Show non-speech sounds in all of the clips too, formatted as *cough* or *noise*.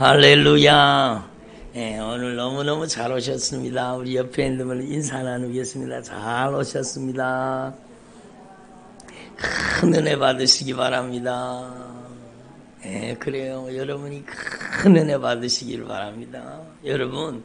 할렐루야. 네, 오늘 너무너무 잘 오셨습니다. 우리 옆에 있는 분을 인사 나누겠습니다. 잘 오셨습니다. 큰 은혜 받으시기 바랍니다. 네, 그래요. 여러분이 큰 은혜 받으시길 바랍니다. 여러분,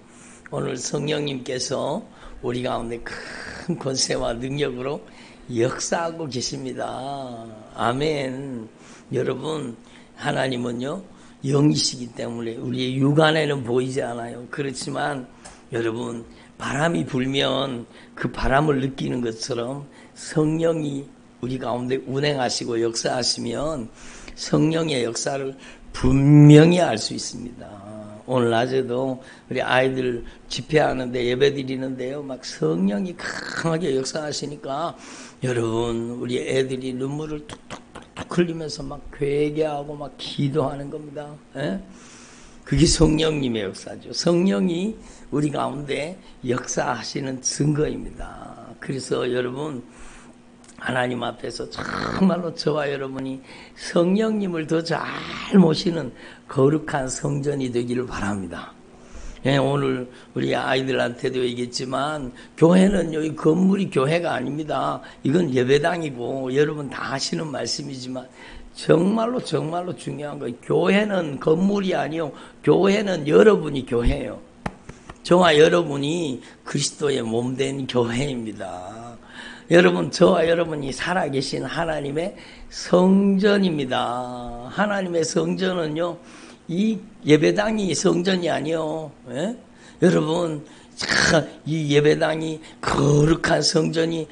오늘 성령님께서 우리 가운데 큰 권세와 능력으로 역사하고 계십니다. 아멘. 여러분, 하나님은요, 영이시기 때문에 우리의 육안에는 보이지 않아요. 그렇지만 여러분, 바람이 불면 그 바람을 느끼는 것처럼 성령이 우리 가운데 운행하시고 역사하시면 성령의 역사를 분명히 알 수 있습니다. 오늘 낮에도 우리 아이들 집회하는데 예배 드리는데요. 막 성령이 강하게 역사하시니까 여러분, 우리 애들이 눈물을 툭툭 흘리면서 막 회개하고 막 기도하는 겁니다. 예? 그게 성령님의 역사죠. 성령이 우리 가운데 역사하시는 증거입니다. 그래서 여러분 하나님 앞에서 정말로 저와 여러분이 성령님을 더 잘 모시는 거룩한 성전이 되기를 바랍니다. 예, 오늘 우리 아이들한테도 얘기했지만 교회는요 이 건물이 교회가 아닙니다. 이건 예배당이고 여러분 다 하시는 말씀이지만 정말로 정말로 중요한 거 교회는 건물이 아니요 교회는 여러분이 교회예요. 저와 여러분이 그리스도의 몸 된 교회입니다. 여러분 저와 여러분이 살아계신 하나님의 성전입니다. 하나님의 성전은요 이 예배당이 성전이 아니요. 예? 여러분, 이 예배당이 거룩한 성전이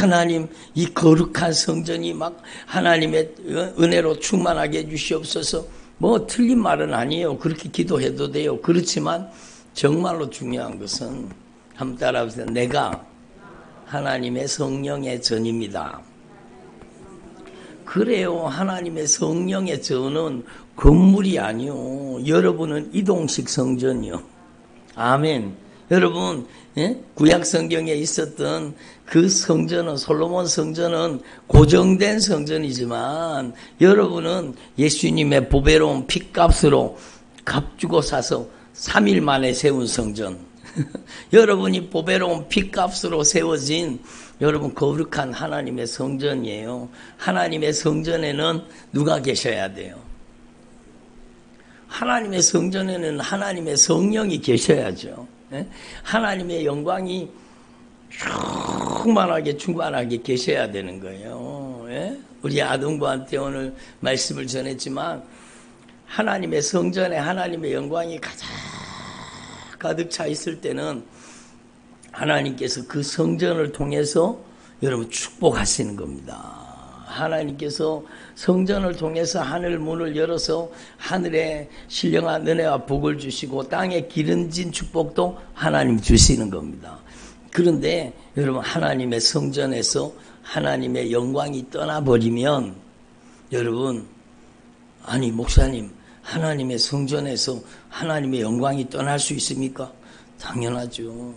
하나님 이 거룩한 성전이 막 하나님의 은혜로 충만하게 해 주시옵소서. 뭐 틀린 말은 아니에요. 그렇게 기도해도 돼요. 그렇지만 정말로 중요한 것은 한번 따라하세요. 내가 하나님의 성령의 전입니다. 그래요. 하나님의 성령의 전은 건물이 아니요. 여러분은 이동식 성전이요. 아멘. 여러분, 예? 구약 성경에 있었던 그 성전은 솔로몬 성전은 고정된 성전이지만 여러분은 예수님의 보배로운 핏값으로 값주고 사서 3일 만에 세운 성전. *laughs* 여러분이 보배로운 핏값으로 세워진 여러분 거룩한 하나님의 성전이에요. 하나님의 성전에는 누가 계셔야 돼요? 하나님의 성전에는 하나님의 성령이 계셔야죠. 예? 하나님의 영광이 충만하게 충만하게 계셔야 되는 거예요. 예? 우리 아동부한테 오늘 말씀을 전했지만 하나님의 성전에 하나님의 영광이 가장 가득 차 있을 때는 하나님께서 그 성전을 통해서 여러분 축복하시는 겁니다. 하나님께서 성전을 통해서 하늘 문을 열어서 하늘에 신령한 은혜와 복을 주시고 땅에 기름진 축복도 하나님 주시는 겁니다. 그런데 여러분 하나님의 성전에서 하나님의 영광이 떠나버리면 여러분 아니 목사님 하나님의 성전에서 하나님의 영광이 떠날 수 있습니까? 당연하죠.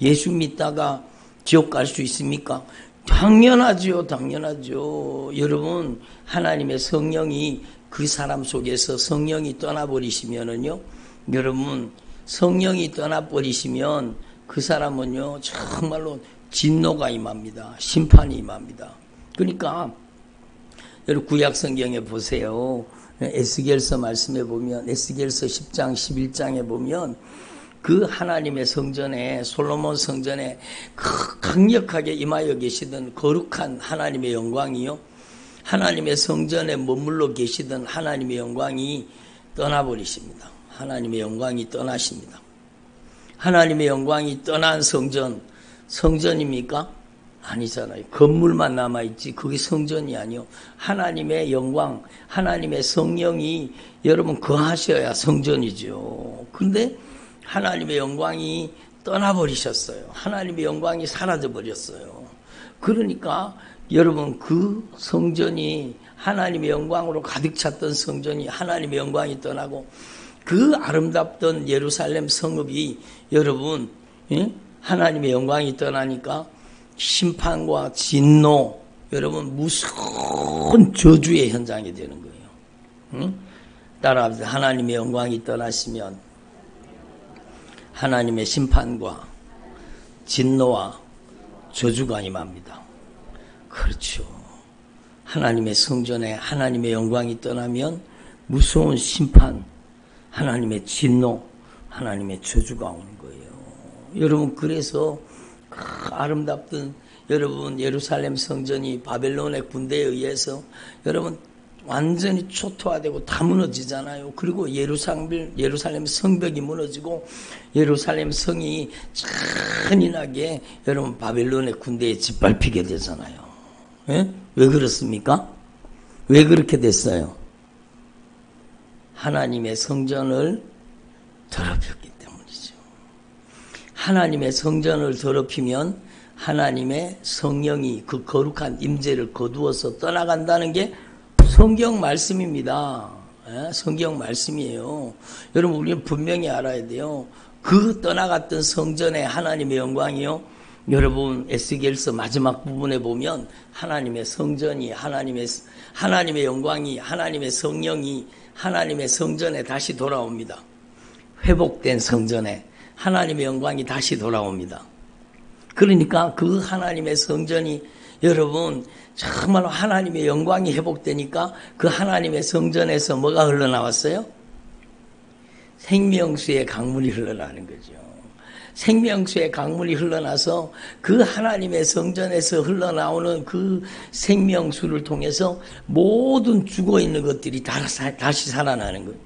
예수 믿다가 지옥 갈 수 있습니까? 당연하죠, 당연하죠. 여러분, 하나님의 성령이 그 사람 속에서 성령이 떠나버리시면은요, 여러분, 성령이 떠나버리시면 그 사람은요, 정말로 진노가 임합니다. 심판이 임합니다. 그러니까, 여러분, 구약 성경에 보세요. 에스겔서 말씀해 보면, 에스겔서 10장, 11장에 보면, 그 하나님의 성전에 솔로몬 성전에 강력하게 임하여 계시던 거룩한 하나님의 영광이요. 하나님의 성전에 머물러 계시던 하나님의 영광이 떠나버리십니다. 하나님의 영광이 떠나십니다. 하나님의 영광이 떠난 성전, 성전입니까? 아니잖아요. 건물만 남아있지. 그게 성전이 아니요. 하나님의 영광, 하나님의 성령이 여러분 거하셔야 성전이죠. 근데 하나님의 영광이 떠나버리셨어요. 하나님의 영광이 사라져버렸어요. 그러니까 여러분 그 성전이 하나님의 영광으로 가득 찼던 성전이 하나님의 영광이 떠나고 그 아름답던 예루살렘 성읍이 여러분 예? 하나님의 영광이 떠나니까 심판과 진노 여러분 무서운 저주의 현장이 되는 거예요. 응? 따라합니다. 하나님의 영광이 떠나시면 하나님의 심판과 진노와 저주가 임합니다. 그렇죠. 하나님의 성전에 하나님의 영광이 떠나면 무서운 심판, 하나님의 진노, 하나님의 저주가 오는 거예요. 여러분 그래서 그 아름답던 여러분 예루살렘 성전이 바벨론의 군대에 의해서 여러분 완전히 초토화되고 다 무너지잖아요. 그리고 예루살렘 예루살렘 성벽이 무너지고 예루살렘 성이 잔인하게 여러분 바벨론의 군대에 짓밟히게 되잖아요. 예? 왜 그렇습니까? 왜 그렇게 됐어요? 하나님의 성전을 더럽혔기 때문이죠. 하나님의 성전을 더럽히면 하나님의 성령이 그 거룩한 임재를 거두어서 떠나간다는 게 성경 말씀입니다. 예? 성경 말씀이에요. 여러분 우리는 분명히 알아야 돼요. 그 떠나갔던 성전의 하나님의 영광이요. 여러분 에스겔서 마지막 부분에 보면 하나님의 성전이 하나님의 하나님의 영광이 하나님의 성령이 하나님의 성전에 다시 돌아옵니다. 회복된 성전에 하나님의 영광이 다시 돌아옵니다. 그러니까 그 하나님의 성전이 여러분 정말로 하나님의 영광이 회복되니까 그 하나님의 성전에서 뭐가 흘러나왔어요? 생명수의 강물이 흘러나는 거죠. 생명수의 강물이 흘러나서 그 하나님의 성전에서 흘러나오는 그 생명수를 통해서 모든 죽어 있는 것들이 다시 살아나는 거예요.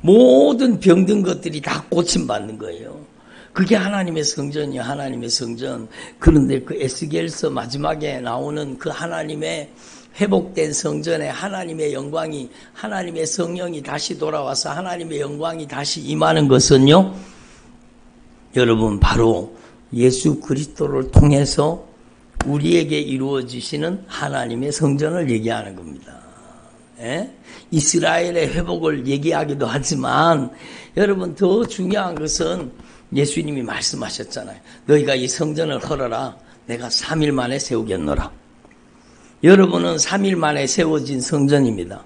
모든 병든 것들이 다 고침받는 거예요. 그게 하나님의 성전이야, 하나님의 성전. 그런데 그 에스겔서 마지막에 나오는 그 하나님의 회복된 성전에 하나님의 영광이, 하나님의 성령이 다시 돌아와서 하나님의 영광이 다시 임하는 것은요, 여러분, 바로 예수 그리스도를 통해서 우리에게 이루어지시는 하나님의 성전을 얘기하는 겁니다. 예? 이스라엘의 회복을 얘기하기도 하지만 여러분 더 중요한 것은 예수님이 말씀하셨잖아요. 너희가 이 성전을 헐어라. 내가 3일 만에 세우겠노라. 여러분은 3일 만에 세워진 성전입니다.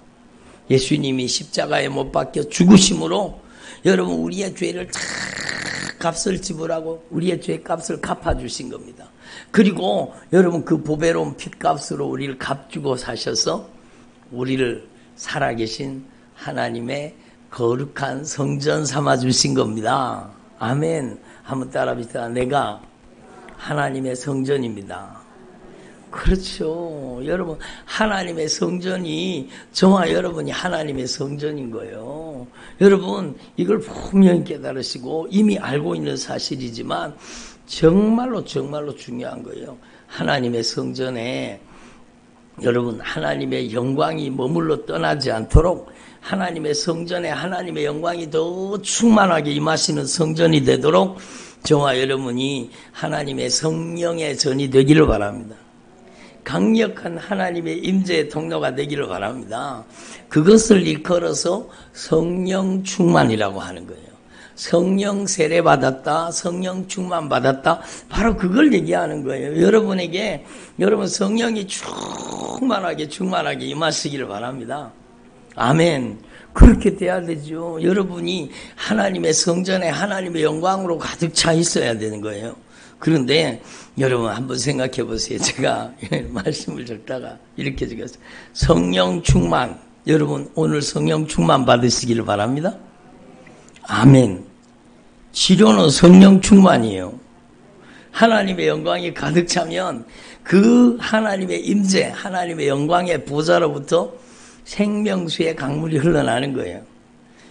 예수님이 십자가에 못 박혀 죽으심으로 여러분 우리의 죄를 다 값을 지불하고 우리의 죄 값을 갚아주신 겁니다. 그리고 여러분 그 보배로운 핏값으로 우리를 값주고 사셔서 우리를 살아계신 하나님의 거룩한 성전 삼아 주신 겁니다. 아멘. 한번 따라합시다. 내가 하나님의 성전입니다. 그렇죠. 여러분, 하나님의 성전이 저와 여러분이 하나님의 성전인 거예요. 여러분, 이걸 분명히 깨달으시고 이미 알고 있는 사실이지만 정말로 정말로 중요한 거예요. 하나님의 성전에 여러분 하나님의 영광이 머물러 떠나지 않도록 하나님의 성전에 하나님의 영광이 더 충만하게 임하시는 성전이 되도록 저와 여러분이 하나님의 성령의 전이 되기를 바랍니다. 강력한 하나님의 임재의 통로가 되기를 바랍니다. 그것을 이끌어서 성령 충만이라고 하는 거예요. 성령 세례 받았다, 성령 충만 받았다, 바로 그걸 얘기하는 거예요. 여러분에게 여러분 성령이 충만하게 충만하게 임하시기를 바랍니다. 아멘. 그렇게 돼야 되죠. 여러분이 하나님의 성전에 하나님의 영광으로 가득 차 있어야 되는 거예요. 그런데 여러분 한번 생각해 보세요. 제가 *laughs* 말씀을 적다가 이렇게 적었어요. 성령 충만. 여러분 오늘 성령 충만 받으시기를 바랍니다. 아멘. 치료는 성령 충만이에요. 하나님의 영광이 가득 차면 그 하나님의 임재, 하나님의 영광의 보좌로부터 생명수의 강물이 흘러나는 거예요.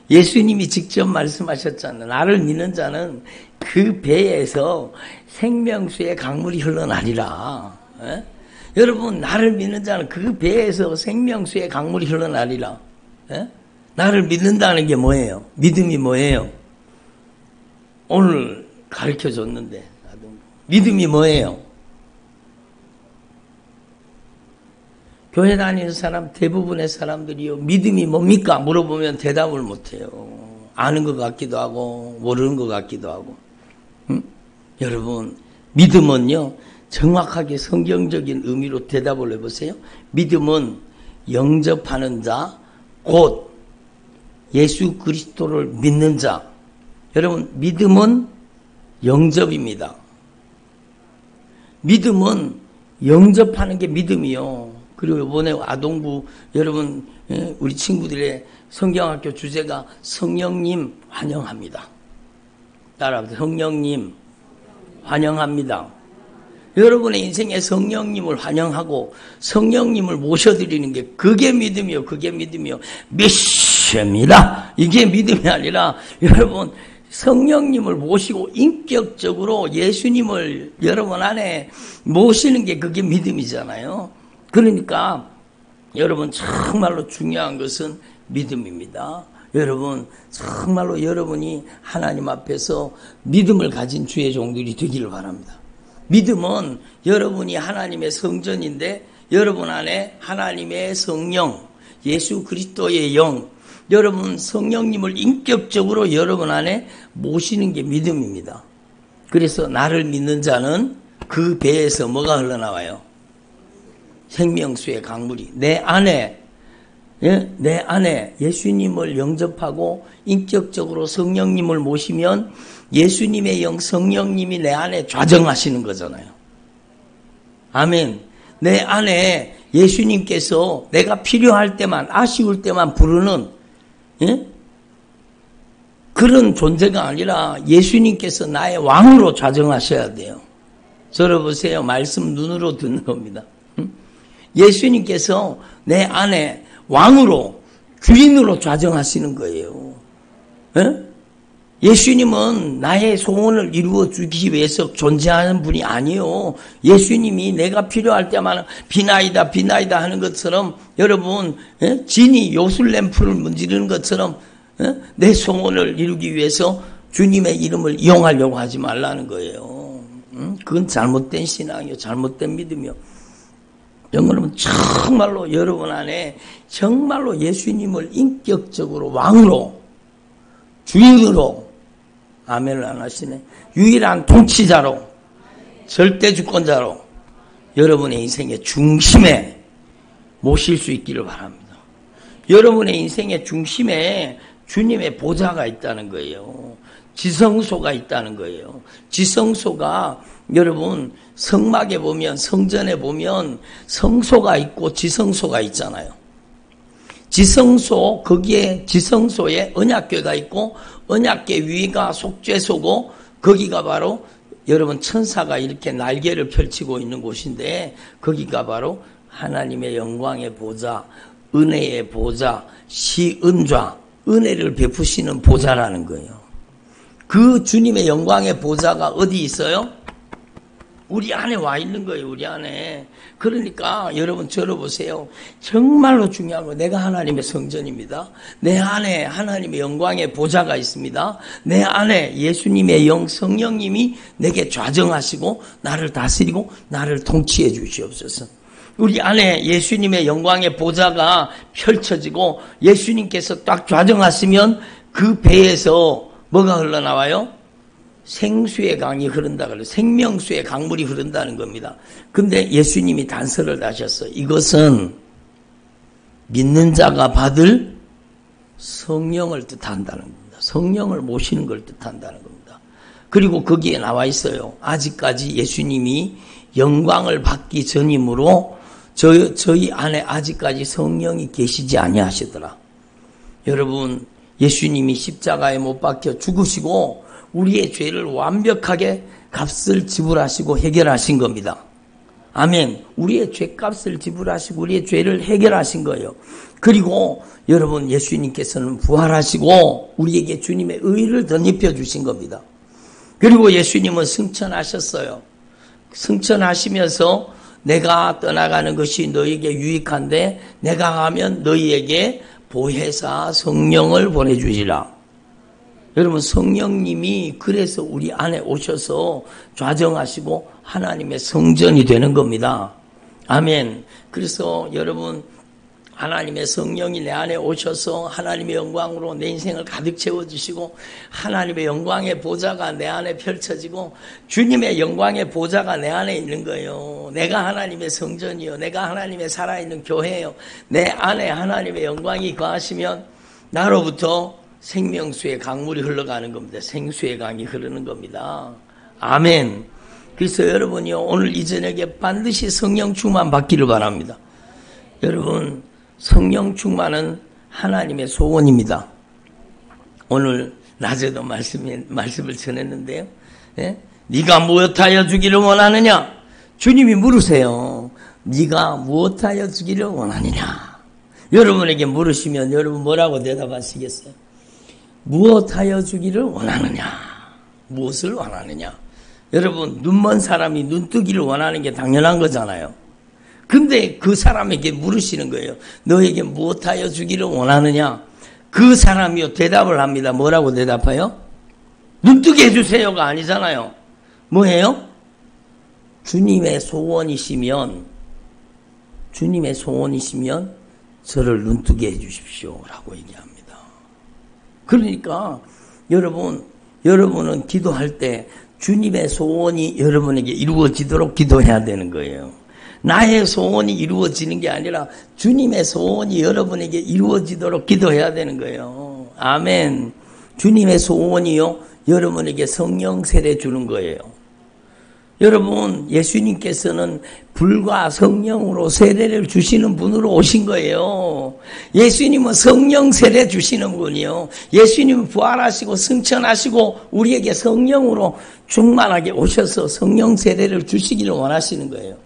예수님이 직접 말씀하셨잖아요. 나를 믿는 자는 그 배에서 생명수의 강물이 흘러나리라. 에? 예? 여러분, 나를 믿는 자는 그 배에서 생명수의 강물이 흘러나리라. 에? 예? 나를 믿는다는 게 뭐예요? 믿음이 뭐예요? 오늘 가르쳐 줬는데 믿음이 뭐예요? 교회 다니는 사람 대부분의 사람들이요 믿음이 뭡니까 물어보면 대답을 못해요. 아는 것 같기도 하고 모르는 것 같기도 하고. 응? 여러분 믿음은요 정확하게 성경적인 의미로 대답을 해보세요. 믿음은 영접하는 자, 곧 예수 그리스도를 믿는 자. 여러분, 믿음은 영접입니다. 믿음은 영접하는 게 믿음이요. 그리고 이번에 아동부 여러분 예, 우리 친구들의 성경학교 주제가 성령님 환영합니다. 따라합니다. 성령님 환영합니다. 여러분의 인생에 성령님을 환영하고 성령님을 모셔드리는 게 그게 믿음이요. 그게 믿음이요. 미션이다. 이게 믿음이 아니라 여러분 성령님을 모시고 인격적으로 예수님을 여러분 안에 모시는 게 그게 믿음이잖아요. 그러니까 여러분 정말로 중요한 것은 믿음입니다. 여러분 정말로 여러분이 하나님 앞에서 믿음을 가진 주의 종들이 되기를 바랍니다. 믿음은 여러분이 하나님의 성전인데 여러분 안에 하나님의 성령, 예수 그리스도의 영, 여러분 성령님을 인격적으로 여러분 안에 모시는 게 믿음입니다. 그래서 나를 믿는 자는 그 배에서 뭐가 흘러나와요? 생명수의 강물이 내 안에 예? 내 안에 예수님을 영접하고 인격적으로 성령님을 모시면 예수님의 영 성령님이 내 안에 좌정하시는 거잖아요. 아멘. 내 안에 예수님께서 내가 필요할 때만 아쉬울 때만 부르는 예? 그런 존재가 아니라 예수님께서 나의 왕으로 좌정하셔야 돼요. 들어보세요. 말씀 눈으로 듣는 겁니다. 예수님께서 내 안에 왕으로 주인으로 좌정하시는 거예요. 예? 예수님은 나의 소원을 이루어 주기 위해서 존재하는 분이 아니요. 예수님이 내가 필요할 때만 비나이다 비나이다 하는 것처럼 여러분 예? 진이 요술 램프를 문지르는 것처럼 예? 내 소원을 이루기 위해서 주님의 이름을 이용하려고 하지 말라는 거예요. 그건 잘못된 신앙이요. 잘못된 믿음이요. 영어로는 정말로 여러분 안에 정말로 예수님을 인격적으로 왕으로 주인으로 아멘을 안 하시네. 유일한 통치자로 절대 주권자로 여러분의 인생의 중심에 모실 수 있기를 바랍니다. 여러분의 인생의 중심에 주님의 보좌가 있다는 거예요. 지성소가 있다는 거예요. 지성소가 여러분 성막에 보면 성전에 보면 성소가 있고 지성소가 있잖아요. 지성소 거기에 지성소에 언약궤가 있고 언약궤 위가 속죄소고 거기가 바로 여러분 천사가 이렇게 날개를 펼치고 있는 곳인데 거기가 바로 하나님의 영광의 보좌, 은혜의 보좌, 시은좌, 은혜를 베푸시는 보좌라는 거예요. 그 주님의 영광의 보좌가 어디 있어요? 우리 안에 와 있는 거예요, 우리 안에. 그러니까 여러분 들어보세요. 정말로 중요한 거 내가 하나님의 성전입니다. 내 안에 하나님의 영광의 보좌가 있습니다. 내 안에 예수님의 영 성령님이 내게 좌정하시고 나를 다스리고 나를 통치해 주시옵소서. 우리 안에 예수님의 영광의 보좌가 펼쳐지고 예수님께서 딱 좌정하시면 그 배에서 뭐가 흘러나와요? 생수의 강이 흐른다 그래 생명수의 강물이 흐른다는 겁니다. 근데 예수님이 단서를 다셨어. 이것은 믿는 자가 받을 성령을 뜻한다는 겁니다. 성령을 모시는 걸 뜻한다는 겁니다. 그리고 거기에 나와 있어요. 아직까지 예수님이 영광을 받기 전이므로 저, 저희 안에 아직까지 성령이 계시지 아니하시더라. 여러분, 예수님이 십자가에 못 박혀 죽으시고 우리의 죄를 완벽하게 값을 지불하시고 해결하신 겁니다. 아멘. 우리의 죄값을 지불하시고 우리의 죄를 해결하신 거예요. 그리고 여러분 예수님께서는 부활하시고 우리에게 주님의 의를 덧입혀 주신 겁니다. 그리고 예수님은 승천하셨어요. 승천하시면서 내가 떠나가는 것이 너에게 유익한데 내가 가면 너희에게 보혜사 성령을 보내주시라. 여러분 성령님이 그래서 우리 안에 오셔서 좌정하시고 하나님의 성전이 되는 겁니다. 아멘. 그래서 여러분 하나님의 성령이 내 안에 오셔서 하나님의 영광으로 내 인생을 가득 채워주시고 하나님의 영광의 보좌가 내 안에 펼쳐지고 주님의 영광의 보좌가 내 안에 있는 거예요. 내가 하나님의 성전이요. 내가 하나님의 살아있는 교회요. 내 안에 하나님의 영광이 거하시면 나로부터 생명수의 강물이 흘러가는 겁니다. 생수의 강이 흐르는 겁니다. 아멘. 그래서 여러분이요, 오늘 이 저녁에 반드시 성령 충만 받기를 바랍니다. 여러분, 성령 충만은 하나님의 소원입니다. 오늘 낮에도 말씀, 말씀을 전했는데요. 예? 네가 무엇하여 주기를 원하느냐? 주님이 물으세요. 네가 무엇하여 주기를 원하느냐? 여러분에게 물으시면 여러분 뭐라고 대답하시겠어요? 무엇하여 주기를 원하느냐? 무엇을 원하느냐? 여러분 눈먼 사람이 눈뜨기를 원하는 게 당연한 거잖아요. 근데 그 사람에게 물으시는 거예요. 너에게 무엇하여 주기를 원하느냐? 그 사람이요 대답을 합니다. 뭐라고 대답해요? 눈뜨게 해주세요가 아니잖아요. 뭐예요? 주님의 소원이시면 주님의 소원이시면 저를 눈뜨게 해주십시오 라고 얘기합니다. 그러니까 여러분 여러분은 기도할 때 주님의 소원이 여러분에게 이루어지도록 기도해야 되는 거예요. 나의 소원이 이루어지는 게 아니라 주님의 소원이 여러분에게 이루어지도록 기도해야 되는 거예요. 아멘. 주님의 소원이요. 여러분에게 성령 세례 주는 거예요. 여러분, 예수님께서는 불과 성령으로 세례를 주시는 분으로 오신 거예요. 예수님은 성령 세례 주시는 분이요. 예수님은 부활하시고 승천하시고 우리에게 성령으로 충만하게 오셔서 성령 세례를 주시기를 원하시는 거예요.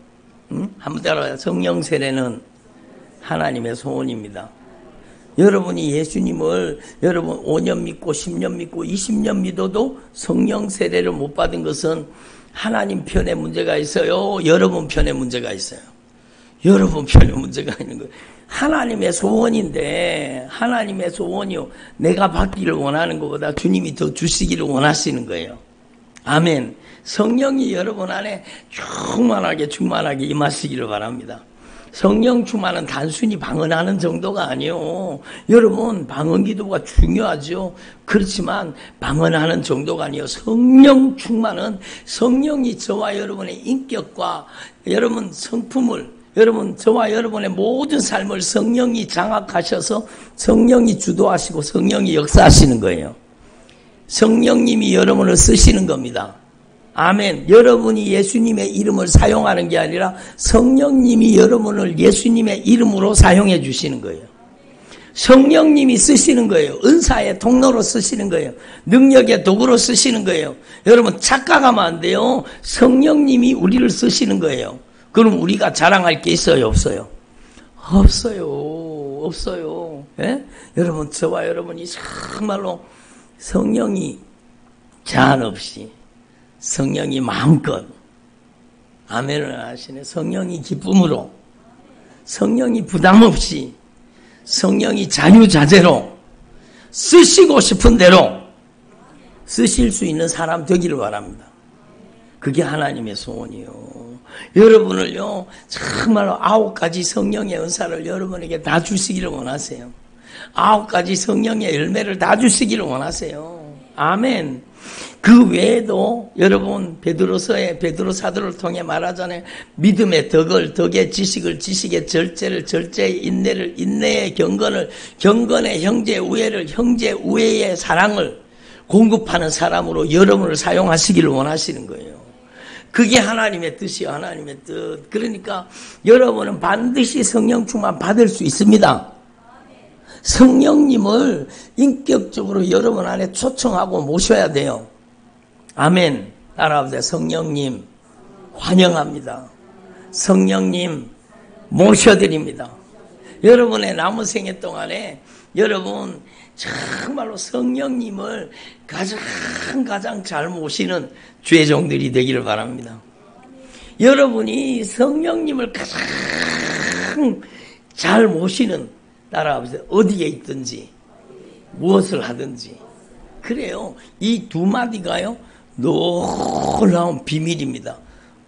응? 한번 따라요. 성령 세례는 하나님의 소원입니다. 여러분이 예수님을 여러분 5년 믿고 10년 믿고 20년 믿어도 성령 세례를 못 받은 것은 하나님 편에 문제가 있어요. 여러분 편에 문제가 있어요. 여러분 편에 문제가 있는 거예요. 하나님의 소원인데 하나님의 소원이요. 내가 받기를 원하는 것보다 주님이 더 주시기를 원하시는 거예요. 아멘. 성령이 여러분 안에 충만하게 충만하게 임하시기를 바랍니다. 성령 충만은 단순히 방언하는 정도가 아니요. 여러분 방언 기도가 중요하죠. 그렇지만 방언하는 정도가 아니요. 성령 충만은 성령이 저와 여러분의 인격과 여러분 성품을 여러분 저와 여러분의 모든 삶을 성령이 장악하셔서 성령이 주도하시고 성령이 역사하시는 거예요. 성령님이 여러분을 쓰시는 겁니다. 아멘. 여러분이 예수님의 이름을 사용하는 게 아니라 성령님이 여러분을 예수님의 이름으로 사용해 주시는 거예요. 성령님이 쓰시는 거예요. 은사의 통로로 쓰시는 거예요. 능력의 도구로 쓰시는 거예요. 여러분 착각하면 안 돼요. 성령님이 우리를 쓰시는 거예요. 그럼 우리가 자랑할 게 있어요, 없어요? 없어요. 없어요. 예? 여러분 저와 여러분이 정말로 성령이 제한 없이 성령이 마음껏 아멘을 하시네. 성령이 기쁨으로 성령이 부담 없이 성령이 자유자재로 쓰시고 싶은 대로 쓰실 수 있는 사람 되기를 바랍니다. 그게 하나님의 소원이요. 여러분을요, 정말로 아홉 가지 성령의 은사를 여러분에게 다 주시기를 원하세요. 아홉 가지 성령의 열매를 다 주시기를 원하세요. 아멘. 그 외에도 여러분 베드로서의 베드로 사도를 통해 말하잖아요. 믿음의 덕을 덕의 지식을 지식의 절제를 절제의 인내를 인내의 경건을 경건의 형제 우애를 형제 우애의 사랑을 공급하는 사람으로 여러분을 사용하시기를 원하시는 거예요. 그게 하나님의 뜻이요 하나님의 뜻. 그러니까 여러분은 반드시 성령 충만 받을 수 있습니다. 성령님을 인격적으로 여러분 안에 초청하고 모셔야 돼요. 아멘. 따라합니다. 성령님 환영합니다. 성령님 모셔드립니다. 여러분의 남은 생애 동안에 여러분 정말로 성령님을 가장 가장 잘 모시는 죄종들이 되기를 바랍니다. 여러분이 성령님을 가장 잘 모시는 따라하세요. 어디에 있든지 무엇을 하든지 그래요. 이 두 마디가요. 놀라운 비밀입니다.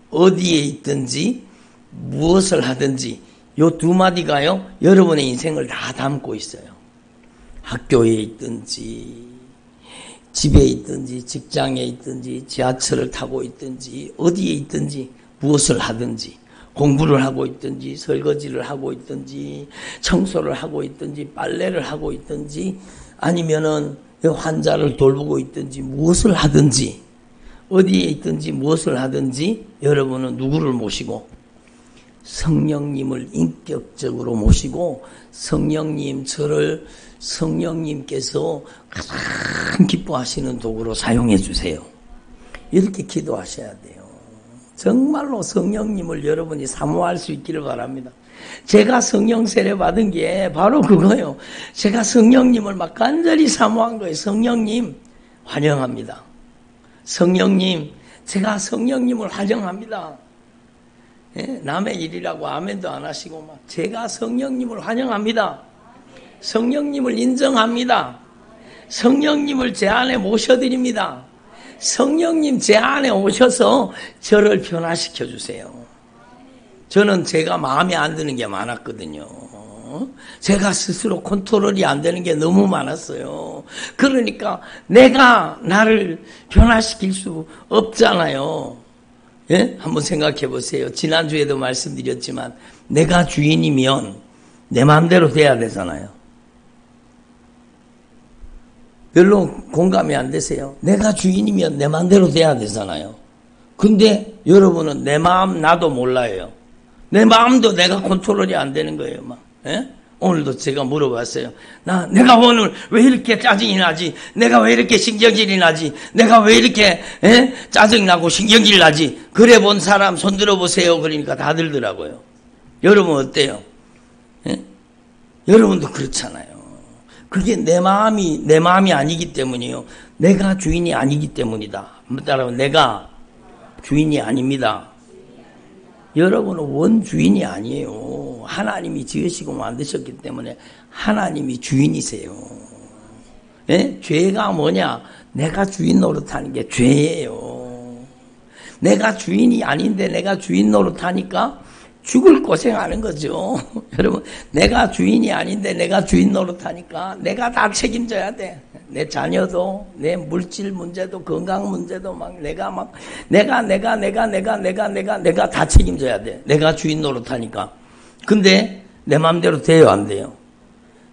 어디에 있든지 무엇을 하든지 요 두 마디가요. 여러분의 인생을 다 담고 있어요. 학교에 있든지 집에 있든지 직장에 있든지 지하철을 타고 있든지 어디에 있든지 무엇을 하든지 공부를 하고 있든지 설거지를 하고 있든지 청소를 하고 있든지 빨래를 하고 있든지 아니면은 환자를 돌보고 있든지 무엇을 하든지 어디에 있든지 무엇을 하든지 여러분은 누구를 모시고 성령님을 인격적으로 모시고 성령님 저를 성령님께서 가장 기뻐하시는 도구로 사용해 주세요. 이렇게 기도하셔야 돼요. 정말로 성령님을 여러분이 사모할 수 있기를 바랍니다. 제가 성령 세례 받은 게 바로 그거예요. 제가 성령님을 막 간절히 사모한 거예요. 성령님 환영합니다. 성령님 제가 성령님을 환영합니다. 예? 남의 일이라고 아멘도 안 하시고 막 제가 성령님을 환영합니다. 성령님을 인정합니다. 성령님을 제 안에 모셔드립니다. 성령님 제 안에 오셔서 저를 변화시켜 주세요. 저는 제가 마음에 안 드는 게 많았거든요. 제가 스스로 컨트롤이 안 되는 게 너무 많았어요. 그러니까 내가 나를 변화시킬 수 없잖아요. 예? 한번 생각해 보세요. 지난주에도 말씀드렸지만 내가 주인이면 내 마음대로 돼야 되잖아요. 별로 공감이 안 되세요. 내가 주인이면 내 마음대로 돼야 되잖아요. 근데 여러분은 내 마음 나도 몰라요. 내 마음도 내가 컨트롤이 안 되는 거예요. 막. 예? 오늘도 제가 물어봤어요. 나, 내가 오늘 왜 이렇게 짜증이 나지? 내가 왜 이렇게 신경질이 나지? 내가 왜 이렇게, 에? 짜증나고 신경질 나지? 그래 본 사람 손 들어보세요. 그러니까 다 들더라고요. 여러분 어때요? 에? 여러분도 그렇잖아요. 그게 내 마음이, 내 마음이 아니기 때문이요. 내가 주인이 아니기 때문이다. 따라 내가 주인이 아닙니다. 여러분은 원주인이 아니에요. 하나님이 지으시고 만드셨기 때문에 하나님이 주인이세요. 예? 죄가 뭐냐? 내가 주인 노릇하는 게 죄예요. 내가 주인이 아닌데 내가 주인 노릇하니까 죽을 고생하는 거죠. *laughs* 여러분, 내가 주인이 아닌데 내가 주인 노릇하니까 내가 다 책임져야 돼. 내 자녀도, 내 물질 문제도, 건강 문제도 막 내가 막, 내가, 내가, 내가, 내가, 내가, 내가, 내가 다 책임져야 돼. 내가 주인 노릇하니까. 근데 내 마음대로 돼요, 안 돼요?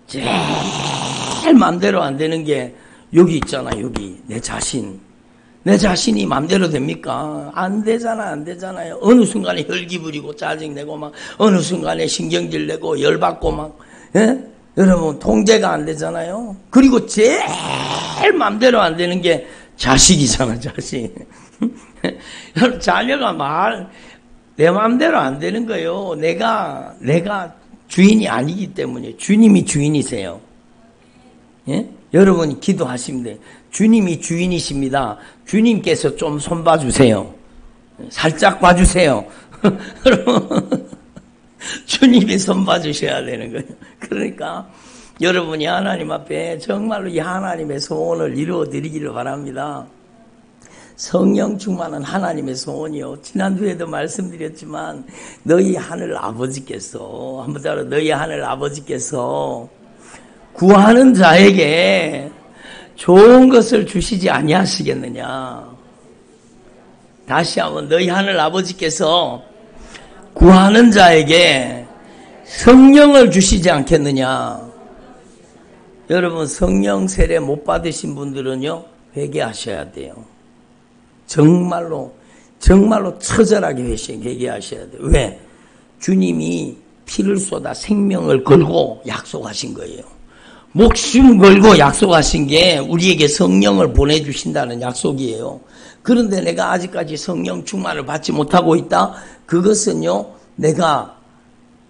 제일 마음대로 안 되는 게 여기 있잖아, 여기. 내 자신. 내 자신이 마음대로 됩니까? 안 되잖아, 안 되잖아요. 어느 순간에 혈기 부리고 짜증내고 막, 어느 순간에 신경질 내고 열받고 막, 예? 여러분, 통제가 안 되잖아요. 그리고 제일 마음대로 안 되는 게 자식이잖아, 자식. 여러분, *laughs* 자녀가 말, 내 마음대로 안 되는 거예요. 내가, 내가 주인이 아니기 때문에. 주님이 주인이세요. 예? 여러분이 기도하시면 돼요. 주님이 주인이십니다. 주님께서 좀 손봐 주세요. 살짝 봐주세요. *laughs* 주님이 손봐 주셔야 되는 거예요. 그러니까 여러분이 하나님 앞에 정말로 이 하나님의 소원을 이루어 드리기를 바랍니다. 성령 충만한 하나님의 소원이요. 지난주에도 말씀드렸지만 너희 하늘 아버지께서 한번 따라 너희 하늘 아버지께서 구하는 자에게 좋은 것을 주시지 아니하시겠느냐. 다시 한번 너희 하늘 아버지께서 구하는 자에게 성령을 주시지 않겠느냐. 여러분 성령 세례 못 받으신 분들은요 회개하셔야 돼요. 정말로 정말로 처절하게 회개하셔야 돼요. 왜? 주님이 피를 쏟아 생명을 걸고 약속하신 거예요. 목숨 걸고 약속하신 게 우리에게 성령을 보내주신다는 약속이에요. 그런데 내가 아직까지 성령 충만을 받지 못하고 있다? 그것은요, 내가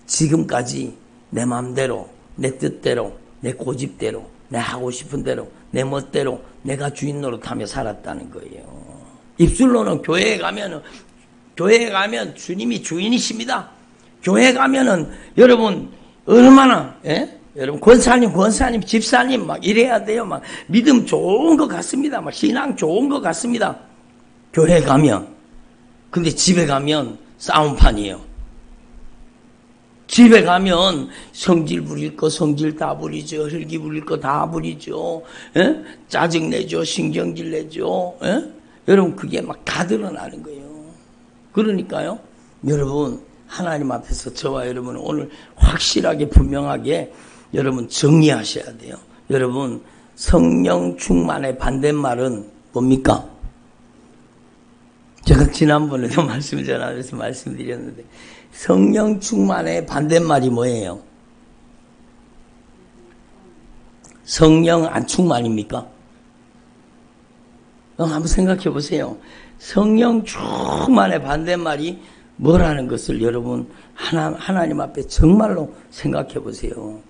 지금까지 내 마음대로, 내 뜻대로, 내 고집대로, 내 하고 싶은 대로, 내 멋대로 내가 주인 노릇하며 살았다는 거예요. 입술로는 교회에 가면은, 교회에 가면 주님이 주인이십니다. 교회 가면은 여러분 얼마나, 예? 여러분 권사님, 권사님, 집사님 막 이래야 돼요. 막 믿음 좋은 것 같습니다. 막 신앙 좋은 것 같습니다. 교회 가면 근데 집에 가면 싸움판이에요. 집에 가면 성질 부릴 거 성질 다 부리죠. 혈기 부릴 거 다 부리죠. 에? 예? 짜증 내죠. 신경질 내죠. 에? 예? 여러분 그게 막 다 드러나는 거예요. 그러니까요. 여러분 하나님 앞에서 저와 여러분 오늘 확실하게 분명하게 여러분 정리하셔야 돼요. 여러분 성령 충만의 반대말은 뭡니까? 제가 지난번에도 *laughs* 말씀 전하면서 말씀드렸는데 성령 충만의 반대말이 뭐예요? 성령 안 충만입니까? 한번 생각해 보세요. 성령 충만의 반대말이 뭐라는 것을 여러분 하나, 하나님 앞에 정말로 생각해 보세요.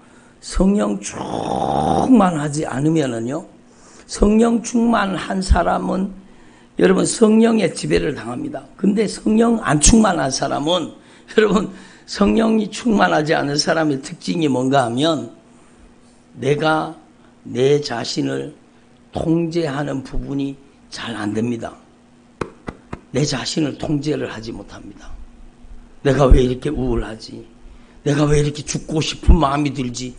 성령 충만하지 않으면은요, 성령 충만한 사람은 여러분 성령의 지배를 당합니다. 근데 성령 안 충만한 사람은 *laughs* 여러분 성령이 충만하지 않은 사람의 특징이 뭔가 하면 내가 내 자신을 통제하는 부분이 잘 안 됩니다. 내 자신을 통제를 하지 못합니다. 내가 왜 이렇게 우울하지? 내가 왜 이렇게 죽고 싶은 마음이 들지?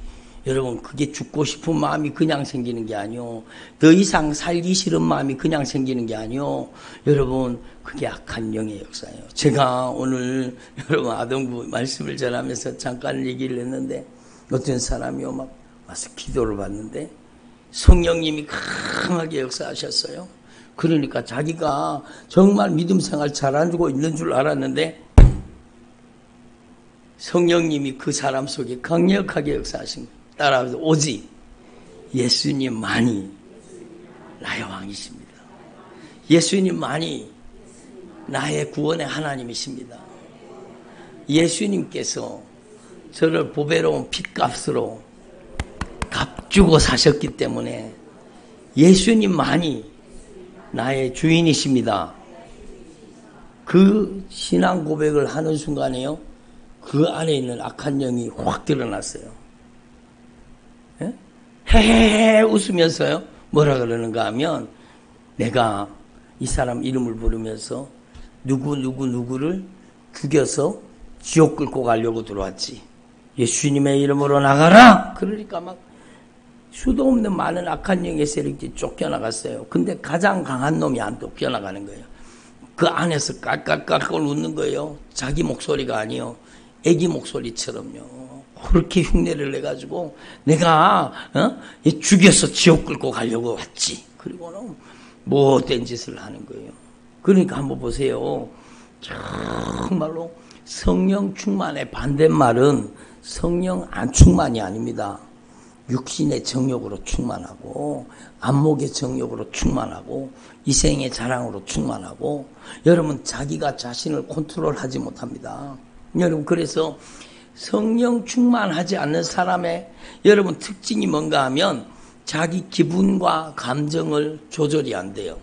여러분, 그게 죽고 싶은 마음이 그냥 생기는 게 아니요. 더 이상 살기 싫은 마음이 그냥 생기는 게 아니요. 여러분, 그게 악한 영의 역사예요. 제가 오늘 *laughs* 여러분 아동부 말씀을 전하면서 잠깐 얘기를 했는데 어떤 사람이요 막 와서 기도를 받는데 성령님이 강하게 역사하셨어요. 그러니까 자기가 정말 믿음 생활 잘하고 있는 줄 알았는데 성령님이 그 사람 속에 강력하게 역사하신 거예요. 따라서 오직 예수님만이 나의 왕이십니다. 예수님만이 나의 구원의 하나님이십니다. 예수님께서 저를 보배로운 핏값으로 값주고 사셨기 때문에 예수님만이 나의 주인이십니다. 그 신앙 고백을 하는 순간에요, 그 안에 있는 악한 영이 확 드러났어요. 예? 헤헤헤 웃으면서요, 뭐라 그러는가 하면, 내가 이 사람 이름을 부르면서 누구, 누구, 누구를 죽여서 지옥 끌고 가려고 들어왔지. 예수님의 이름으로 나가라! 그러니까 막 수도 없는 많은 악한 영의 세력들이 쫓겨나갔어요. 근데 가장 강한 놈이 안 쫓겨나가는 거예요. 그 안에서 깔깔깔깔 웃는 거예요. 자기 목소리가 아니요. 애기 목소리처럼요. 그렇게 흉내를 내가지고 내가 어? 죽여서 지옥 끌고 가려고 왔지. 그리고는 못된 짓을 하는 거예요. 그러니까 한번 보세요. 정말로 성령 충만의 반대말은 성령 안 충만이 아닙니다. 육신의 정욕으로 충만하고 안목의 정욕으로 충만하고 이생의 자랑으로 충만하고 여러분 자기가 자신을 컨트롤하지 못합니다. 여러분 그래서 성령 충만하지 않는 사람의 여러분 특징이 뭔가 하면 자기 기분과 감정을 조절이 안 돼요.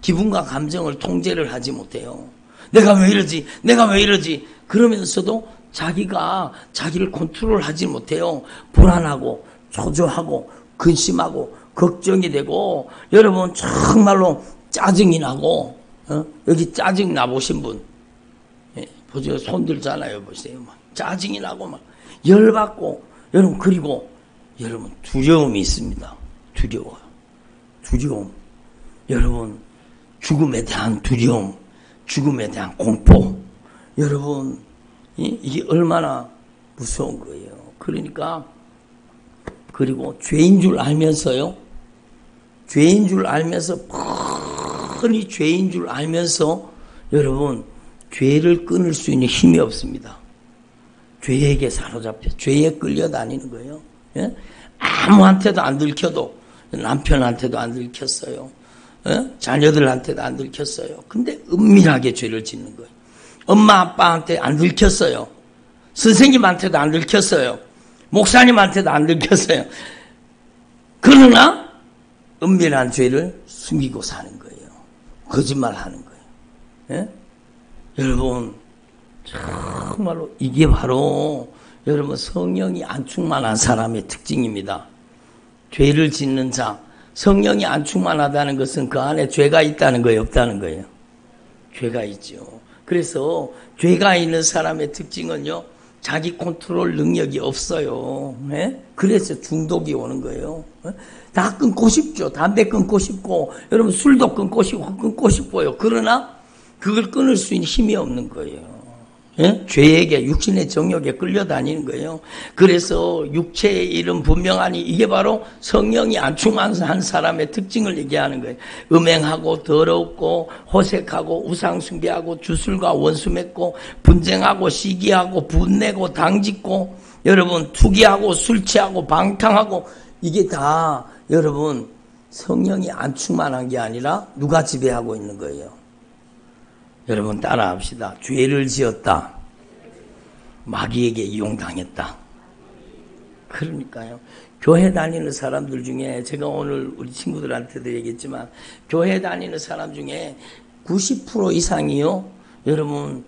기분과 감정을 통제를 하지 못해요. 내가 왜 이러지? 내가 왜 이러지? 그러면서도 자기가 자기를 컨트롤하지 못해요. 불안하고 초조하고 근심하고 걱정이 되고 여러분 정말로 짜증이 나고 어? 여기 짜증 나보신 분 예, 보세요 손 들잖아요 보세요 막 짜증이 나고 막 열받고 여러분 그리고 여러분 두려움이 있습니다 두려워요 두려움 여러분 죽음에 대한 두려움 죽음에 대한 공포 여러분 이게 얼마나 무서운 거예요. 그러니까 그리고 죄인 줄 알면서요. 죄인 줄 알면서 뻔히 죄인 줄 알면서 여러분 죄를 끊을 수 있는 힘이 없습니다. 죄에게 사로잡혀 죄에 끌려다니는 거예요. 예? 아무한테도 안 들켜도 남편한테도 안 들켰어요. 예? 자녀들한테도 안 들켰어요. 근데 은밀하게 죄를 짓는 거예요. 엄마 아빠한테 안 들켰어요. 선생님한테도 안 들켰어요. 목사님한테도 안 들켰어요. 그러나 은밀한 죄를 숨기고 사는 거예요. 거짓말 하는 거예요. 예? 여러분 정말로 이게 바로 여러분 성령이 안 충만한 사람의 특징입니다. 죄를 짓는 자, 성령이 안 충만하다는 것은 그 안에 죄가 있다는 거예요, 없다는 거예요. 죄가 있죠. 그래서 죄가 있는 사람의 특징은요, 자기 컨트롤 능력이 없어요. 네? 그래서 중독이 오는 거예요. 네? 다 끊고 싶죠. 담배 끊고 싶고, 여러분 술도 끊고 싶고, 끊고 싶어요. 그러나 그걸 끊을 수 있는 힘이 없는 거예요. 예? 죄에게 육신의 정욕에 끌려다니는 거예요. 그래서 육체의 이름 분명하니 이게 바로 성령이 안충한 사람의 특징을 얘기하는 거예요. 음행하고 더럽고 호색하고 우상숭배하고 주술과 원수 맺고 분쟁하고 시기하고 분내고 당짓고 여러분 투기하고 술 취하고 방탕하고 이게 다 여러분 성령이 안 충만한 게 아니라 누가 지배하고 있는 거예요. 여러분 따라합시다. 죄를 지었다. 마귀에게 이용당했다. 그러니까요. 교회 다니는 사람들 중에 제가 오늘 우리 친구들한테도 얘기했지만 교회 다니는 사람 중에 90% 이상이요. 여러분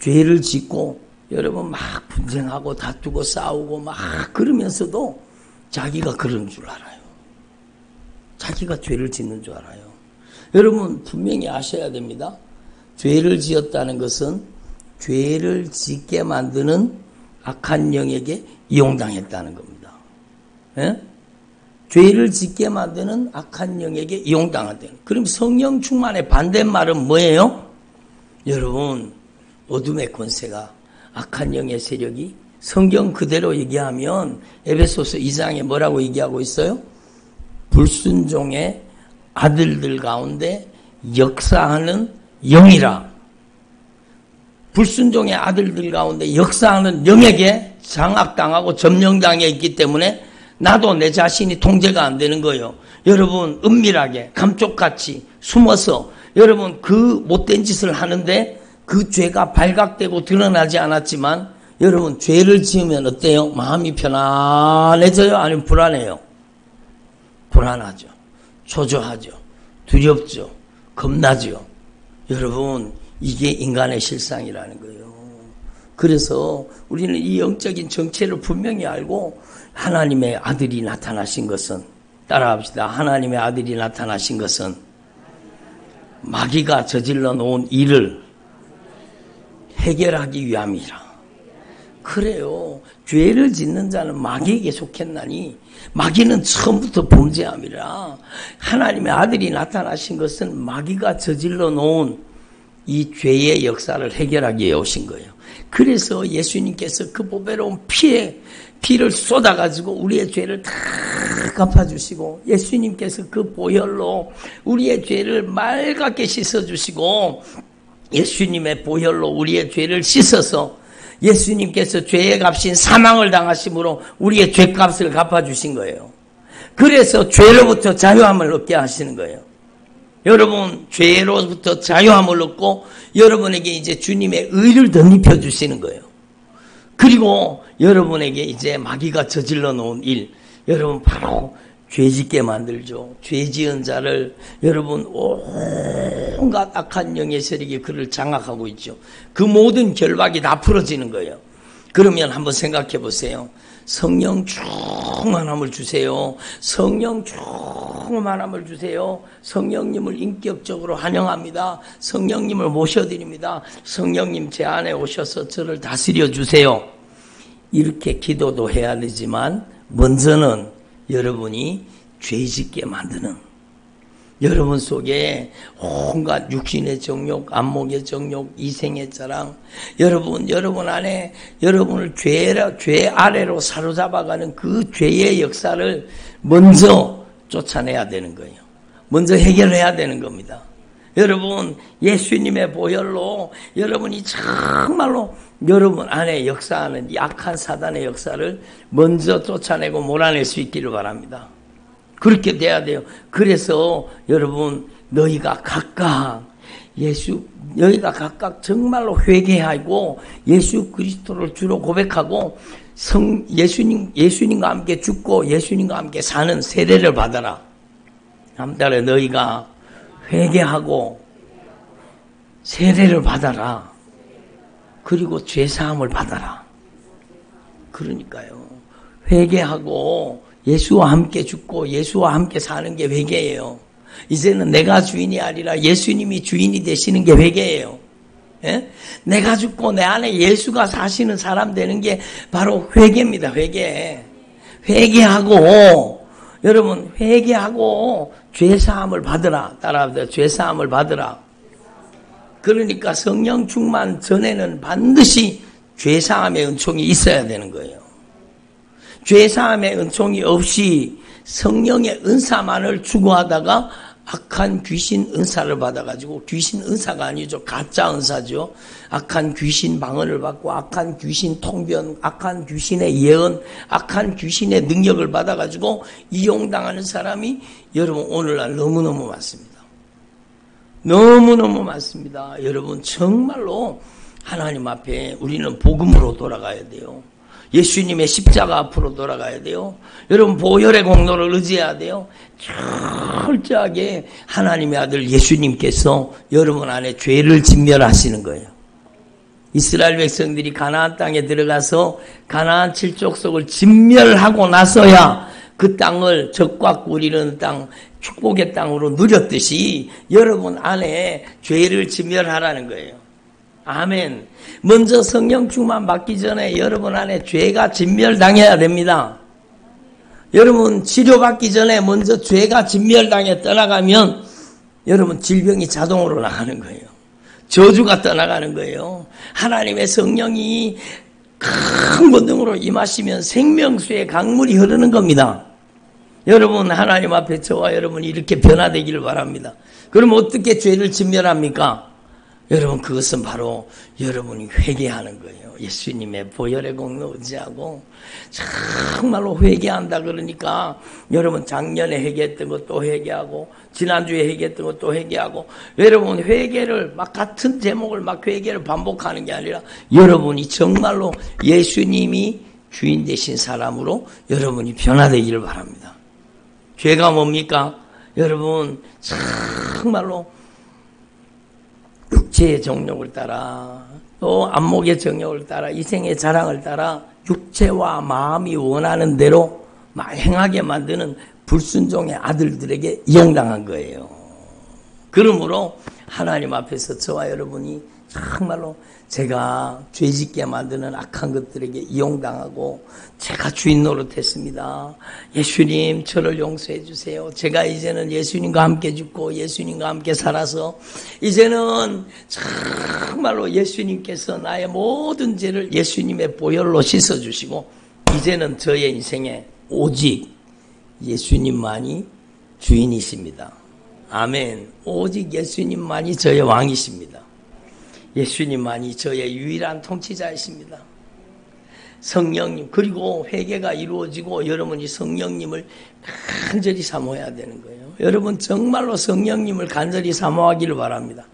죄를 짓고 여러분 막 분쟁하고 다투고 싸우고 막 그러면서도 자기가 그런 줄 알아요. 자기가 죄를 짓는 줄 알아요. 여러분 분명히 아셔야 됩니다. 죄를 지었다는 것은 죄를 짓게 만드는 악한 영에게 이용당했다는 겁니다. 예? 죄를 짓게 만드는 악한 영에게 이용당한다. 그럼 성령 충만의 반대말은 뭐예요? 여러분 어둠의 권세가 악한 영의 세력이 성경 그대로 얘기하면 에베소서 2장에 뭐라고 얘기하고 있어요? 불순종의 아들들 가운데 역사하는 영이라. 불순종의 아들들 가운데 역사하는 영에게 장악당하고 점령당해 있기 때문에 나도 내 자신이 통제가 안 되는 거예요. 여러분 은밀하게 감쪽같이 숨어서 여러분 그 못된 짓을 하는데 그 죄가 발각되고 드러나지 않았지만 여러분 죄를 지으면 어때요? 마음이 편안해져요? 아니면 불안해요? 불안하죠. 초조하죠. 두렵죠. 겁나죠. 여러분, 이게 인간의 실상이라는 거예요. 그래서 우리는 이 영적인 정체를 분명히 알고 하나님의 아들이 나타나신 것은 따라합시다. 하나님의 아들이 나타나신 것은 마귀가 저질러 놓은 일을 해결하기 위함이라. 그래요. 죄를 짓는 자는 마귀에게 속했나니 마귀는 처음부터 범죄함이라 하나님의 아들이 나타나신 것은 마귀가 저질러 놓은 이 죄의 역사를 해결하기 위해 오신 거예요. 그래서 예수님께서 그 보배로운 피에 피를 쏟아가지고 우리의 죄를 다 갚아주시고 예수님께서 그 보혈로 우리의 죄를 맑게 씻어주시고 예수님의 보혈로 우리의 죄를 씻어서 예수님께서 죄의 값인 사망을 당하심으로 우리의 죄값을 갚아주신 거예요. 그래서 죄로부터 자유함을 얻게 하시는 거예요. 여러분 죄로부터 자유함을 얻고 여러분에게 이제 주님의 의를 덧입혀 주시는 거예요. 그리고 여러분에게 이제 마귀가 저질러 놓은 일, 여러분 바로 죄짓게 만들죠. 죄지은 자를 여러분 온갖 악한 영의 세력이 그를 장악하고 있죠. 그 모든 결박이 다 풀어지는 거예요. 그러면 한번 생각해 보세요. 성령 충만함을 주세요. 성령 충만함을 주세요. 성령님을 인격적으로 환영합니다. 성령님을 모셔드립니다. 성령님 제 안에 오셔서 저를 다스려 주세요. 이렇게 기도도 해야 되지만 먼저는 여러분이 죄짓게 만드는 여러분 속에 온갖 육신의 정욕, 안목의 정욕, 이생의 자랑, 여러분, 여러분 안에 여러분을 죄, 죄 아래로 사로잡아가는 그 죄의 역사를 먼저 쫓아내야 되는 거예요. 먼저 해결해야 되는 겁니다. 여러분, 예수님의 보혈로 여러분이 정말로 여러분 안에 역사하는 약한 사단의 역사를 먼저 쫓아내고 몰아낼 수 있기를 바랍니다. 그렇게 돼야 돼요. 그래서 여러분 너희가 각각 예수 너희가 각각 정말로 회개하고 예수 그리스도를 주로 고백하고 성 예수님 예수님과 함께 죽고 예수님과 함께 사는 세례를 받아라. 남달에 너희가 회개하고 세례를 받아라. 그리고 죄 사함을 받아라. 그러니까요. 회개하고 예수와 함께 죽고 예수와 함께 사는 게 회개예요. 이제는 내가 주인이 아니라 예수님이 주인이 되시는 게 회개예요. 예? 내가 죽고 내 안에 예수가 사시는 사람 되는 게 바로 회개입니다. 회개. 회개하고 여러분 회개하고 죄 사함을 받으라. 따라합니다. 죄 사함을 받으라. 그러니까 성령 충만 전에는 반드시 죄사함의 은총이 있어야 되는 거예요. 죄사함의 은총이 없이 성령의 은사만을 추구하다가 악한 귀신 은사를 받아가지고 귀신 은사가 아니죠. 가짜 은사죠. 악한 귀신 방언을 받고 악한 귀신 통변, 악한 귀신의 예언, 악한 귀신의 능력을 받아가지고 이용당하는 사람이 여러분 오늘날 너무너무 많습니다. 너무너무 많습니다. 여러분 정말로 하나님 앞에 우리는 복음으로 돌아가야 돼요. 예수님의 십자가 앞으로 돌아가야 돼요. 여러분 보혈의 공로를 의지해야 돼요. 철저하게 하나님의 아들 예수님께서 여러분 안에 죄를 진멸하시는 거예요. 이스라엘 백성들이 가나안 땅에 들어가서 가나안 칠족속을 진멸하고 나서야 그 땅을 적과 꾸리는 땅, 축복의 땅으로 누렸듯이 여러분 안에 죄를 진멸하라는 거예요. 아멘. 먼저 성령 충만 받기 전에 여러분 안에 죄가 진멸당해야 됩니다. 여러분 치료받기 전에 먼저 죄가 진멸당해 떠나가면 여러분 질병이 자동으로 나가는 거예요. 저주가 떠나가는 거예요. 하나님의 성령이 큰 권능으로 임하시면 생명수의 강물이 흐르는 겁니다. 여러분 하나님 앞에 저와 여러분이 이렇게 변화되기를 바랍니다. 그럼 어떻게 죄를 진멸합니까? 여러분 그것은 바로 여러분이 회개하는 거예요. 예수님의 보혈의 공로 의지하고 정말로 회개한다 그러니까 여러분 작년에 회개했던 것도 회개하고 지난주에 회개했던 것도 회개하고 여러분 회개를 막 같은 제목을 막 회개를 반복하는 게 아니라 여러분이 정말로 예수님이 주인 되신 사람으로 여러분이 변화되기를 바랍니다. 죄가 뭡니까? 여러분 정말로 육체의 정욕을 따라 또 안목의 정욕을 따라 이생의 자랑을 따라 육체와 마음이 원하는 대로 행하게 만드는 불순종의 아들들에게 이용당한 거예요. 그러므로 하나님 앞에서 저와 여러분이 정말로 제가 죄짓게 만드는 악한 것들에게 이용당하고 제가 주인 노릇했습니다. 예수님 저를 용서해 주세요. 제가 이제는 예수님과 함께 죽고 예수님과 함께 살아서 이제는 정말로 예수님께서 나의 모든 죄를 예수님의 보혈로 씻어 주시고 이제는 저의 인생에 오직 예수님만이 주인이십니다. 아멘. 오직 예수님만이 저의 왕이십니다. 예수님만이 저의 유일한 통치자이십니다. 성령님 그리고 회개가 이루어지고 여러분이 성령님을 간절히 사모해야 되는 거예요. 여러분 정말로 성령님을 간절히 사모하기를 바랍니다.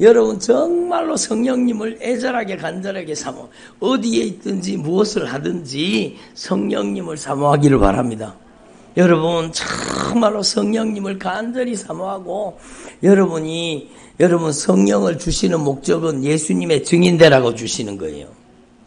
여러분 정말로 성령님을 애절하게 간절하게 사모 어디에 있든지 무엇을 하든지 성령님을 사모하기를 바랍니다. 여러분 정말로 성령님을 간절히 사모하고 여러분이 여러분 성령을 주시는 목적은 예수님의 증인되라고 주시는 거예요.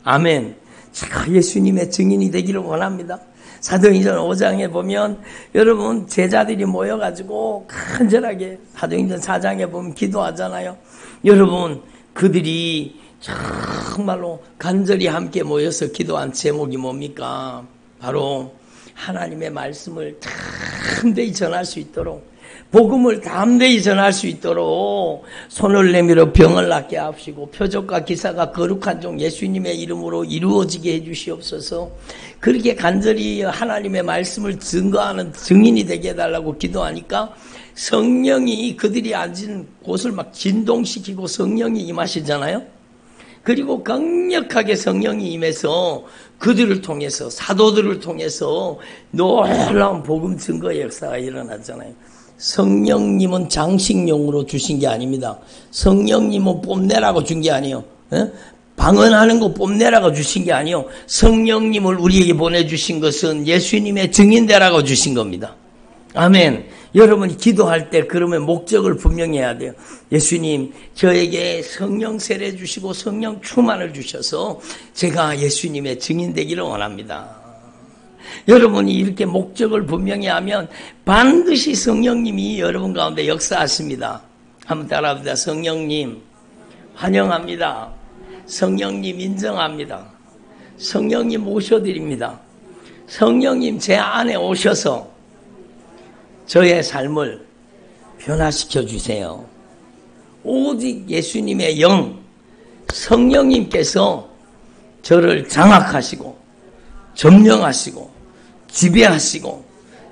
아멘. 제가 예수님의 증인이 되기를 원합니다. 사도행전 5장에 보면 여러분 제자들이 모여가지고 간절하게 사도행전 4장에 보면 기도하잖아요. 여러분 그들이 정말로 간절히 함께 모여서 기도한 제목이 뭡니까? 바로 하나님의 말씀을 담대히 전할 수 있도록 복음을 담대히 전할 수 있도록 손을 내밀어 병을 낫게 하시고 표적과 기사가 거룩한 종 예수님의 이름으로 이루어지게 해주시옵소서 그렇게 간절히 하나님의 말씀을 증거하는 증인이 되게 해달라고 기도하니까 성령이 그들이 앉은 곳을 막 진동시키고 성령이 임하시잖아요. 그리고 강력하게 성령이 임해서 그들을 통해서 사도들을 통해서 놀라운 복음 증거의 역사가 일어났잖아요. 성령님은 장식용으로 주신 게 아닙니다. 성령님은 뽐내라고 준 게 아니에요. 에? 방언하는 거 뽐내라고 주신 게 아니요. 성령님을 우리에게 보내주신 것은 예수님의 증인되라고 주신 겁니다. 아멘. 여러분이 기도할 때 그러면 목적을 분명히 해야 돼요. 예수님, 저에게 성령 세례 주시고 성령 충만을 주셔서 제가 예수님의 증인 되기를 원합니다. 여러분이 이렇게 목적을 분명히 하면 반드시 성령님이 여러분 가운데 역사하십니다. 한번 따라합니다. 성령님, 환영합니다. 성령님 인정합니다. 성령님 모셔드립니다. 성령님 제 안에 오셔서 저의 삶을 변화시켜 주세요. 오직 예수님의 영, 성령님께서 저를 장악하시고 점령하시고 지배하시고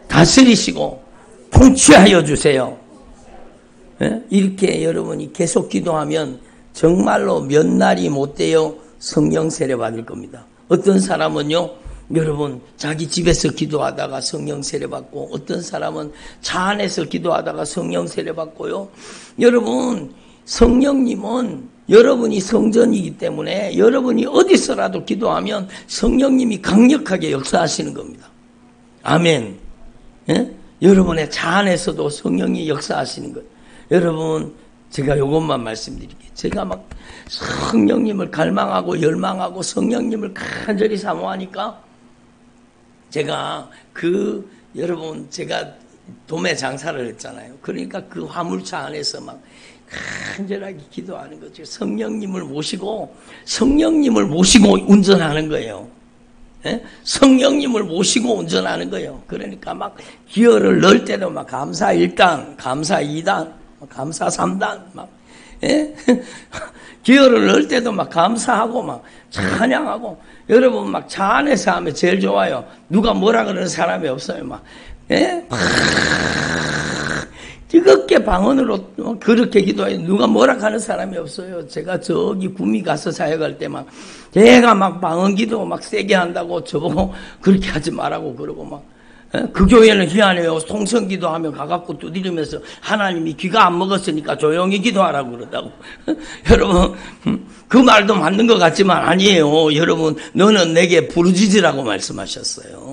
다스리시고 통치하여 주세요. 예? 이렇게 여러분이 계속 기도하면 정말로 몇 날이 못 되어 성령 세례 받을 겁니다. 어떤 사람은요, 여러분 자기 집에서 기도하다가 성령 세례 받고 어떤 사람은 차 안에서 기도하다가 성령 세례 받고요. 여러분 성령님은 여러분이 성전이기 때문에 여러분이 어디서라도 기도하면 성령님이 강력하게 역사하시는 겁니다. 아멘. 예? 여러분의 차 안에서도 성령이 역사하시는 것. 여러분 제가 이것만 말씀드릴게요. 제가 막 성령님을 갈망하고 열망하고 성령님을 간절히 사모하니까 제가 그 여러분 제가 도매 장사를 했잖아요. 그러니까 그 화물차 안에서 막 간절하게 기도하는 거죠. 성령님을 모시고 성령님을 모시고 운전하는 거예요. 예? 성령님을 모시고 운전하는 거예요. 그러니까 막 기어를 넣을 때도 막 감사 1단, 감사 2단, 감사 3단, 막 예? *laughs* 기어를 넣을 때도 막 감사하고 막 찬양하고 여러분 막 차 안에서 하면 제일 좋아요. 누가 뭐라 그러는 사람이 없어요. 막 예? 뜨겁게 방언으로 그렇게 기도해 누가 뭐라 하는 사람이 없어요. 제가 저기 구미 가서 사역할 때막 제가 막 방언 기도 막 세게 한다고 저보고 그렇게 하지 말라고 그러고 막 그 교회는 희한해요. 통성 기도하며 가갖고 두드리면서 하나님이 귀가 안 먹었으니까 조용히 기도하라고 그러다고. 여러분, 음, 그 말도 맞는 것 같지만 아니에요. 여러분, 너는 내게 부르짖으라고 말씀하셨어요.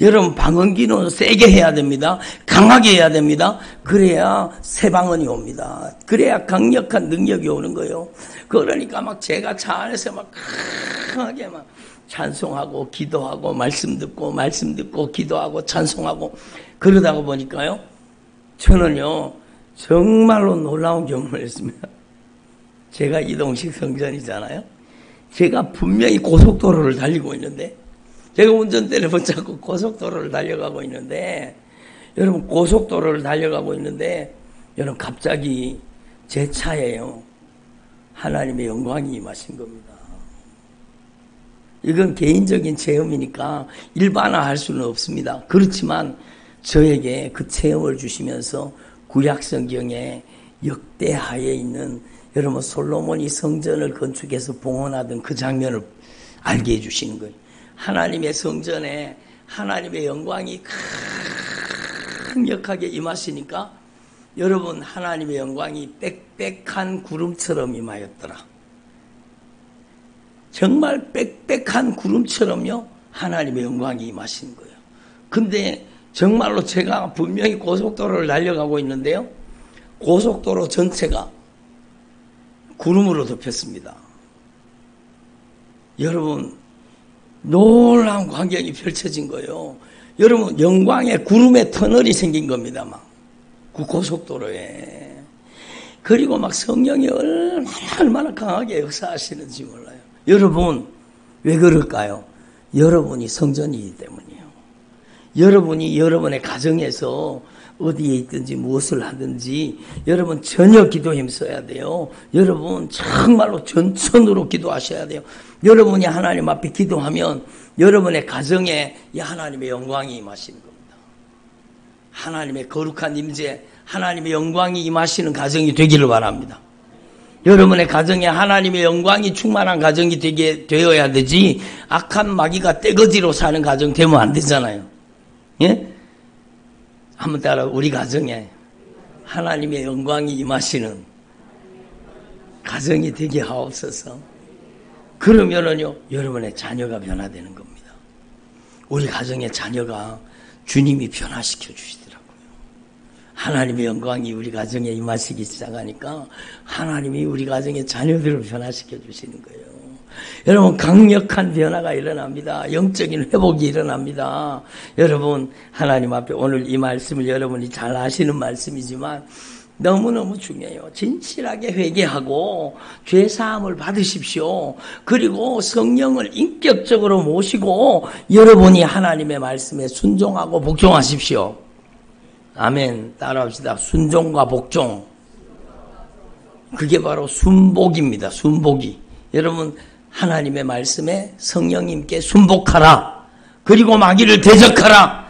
여러분, 방언기는 세게 해야 됩니다. 강하게 해야 됩니다. 그래야 새 방언이 옵니다. 그래야 강력한 능력이 오는 거예요. 그러니까 막 제가 차 안에서 막 강하게 막 찬송하고 기도하고 말씀 듣고 말씀 듣고 기도하고 찬송하고 그러다가 보니까요. 저는요. 정말로 놀라운 경험을 했습니다. 제가 이동식 성전이잖아요. 제가 분명히 고속도로를 달리고 있는데 제가 운전대를 *laughs* 붙잡고 고속도로를 달려가고 있는데 여러분 고속도로를 달려가고 있는데 여러분 갑자기 제 차에요. 하나님의 영광이 임하신 겁니다. 이건 개인적인 체험이니까 일반화할 수는 없습니다. 그렇지만 저에게 그 체험을 주시면서 구약 성경에 역대하에 있는 여러분 솔로몬이 성전을 건축해서 봉헌하던 그 장면을 알게 해주시는 거예요. 하나님의 성전에 하나님의 영광이 강력하게 임하시니까 여러분 하나님의 영광이 빽빽한 구름처럼 임하였더라. 정말 빽빽한 구름처럼요, 하나님의 영광이 임하신 거예요. 근데 정말로 제가 분명히 고속도로를 달려가고 있는데요, 고속도로 전체가 구름으로 덮였습니다. 여러분, 놀라운 광경이 펼쳐진 거예요. 여러분, 영광의 구름의 터널이 생긴 겁니다, 막. 그 고속도로에. 그리고 막 성령이 얼마나, 얼마나 강하게 역사하시는지 몰라요. 여러분, 왜 그럴까요? 여러분이 성전이기 때문이에요. 여러분이 여러분의 가정에서 어디에 있든지 무엇을 하든지 여러분 전혀 기도 힘써야 돼요. 여러분 정말로 전천으로 기도하셔야 돼요. 여러분이 하나님 앞에 기도하면 여러분의 가정에 이 하나님의 영광이 임하시는 겁니다. 하나님의 거룩한 임재, 하나님의 영광이 임하시는 가정이 되기를 바랍니다. 여러분의 가정에 하나님의 영광이 충만한 가정이 되게 되어야 되지 악한 마귀가 떼거지로 사는 가정 되면 안 되잖아요. 예? 한번 따라 우리 가정에 하나님의 영광이 임하시는 가정이 되게 하옵소서. 그러면은요 여러분의 자녀가 변화되는 겁니다. 우리 가정의 자녀가 주님이 변화시켜 주시다. 하나님의 영광이 우리 가정에 임하시기 시작하니까 하나님이 우리 가정의 자녀들을 변화시켜 주시는 거예요. *laughs* 여러분 강력한 변화가 일어납니다. 영적인 회복이 일어납니다. 여러분 하나님 앞에 오늘 이 말씀을 여러분이 잘 아시는 말씀이지만 너무너무 중요해요. 진실하게 회개하고 죄 사함을 받으십시오. 그리고 성령을 인격적으로 모시고 여러분이 하나님의 말씀에 순종하고 복종하십시오. 아멘. 따라합시다. 순종과 복종. 그게 바로 순복입니다. 순복이. 여러분 하나님의 말씀에 성령님께 순복하라. 그리고 마귀를 대적하라.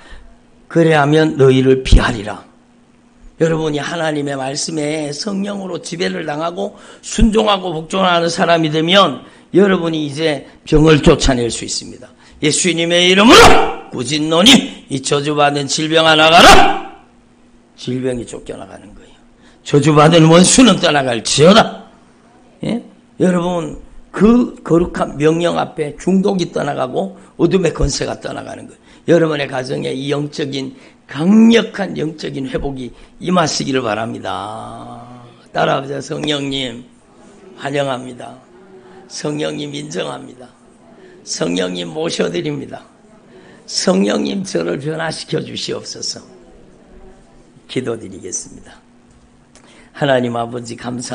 그래야면 너희를 피하리라. 여러분이 하나님의 말씀에 성령으로 지배를 당하고 순종하고 복종하는 사람이 되면 여러분이 이제 병을 쫓아낼 수 있습니다. 예수님의 이름으로 구진노니 이 저주받은 질병아 나가라. 질병이 쫓겨나가는 거예요. 저주받은 원수는 떠나갈지어다. 예? 여러분 그 거룩한 명령 앞에 중독이 떠나가고 어둠의 권세가 떠나가는 거예요. 여러분의 가정에 이 영적인 강력한 영적인 회복이 임하시기를 바랍니다. 따라하자 성령님 환영합니다. 성령님 인정합니다. 성령님 모셔드립니다. 성령님 저를 변화시켜 주시옵소서. 기도드리겠습니다. 하나님 아버지 감사